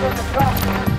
than the truck.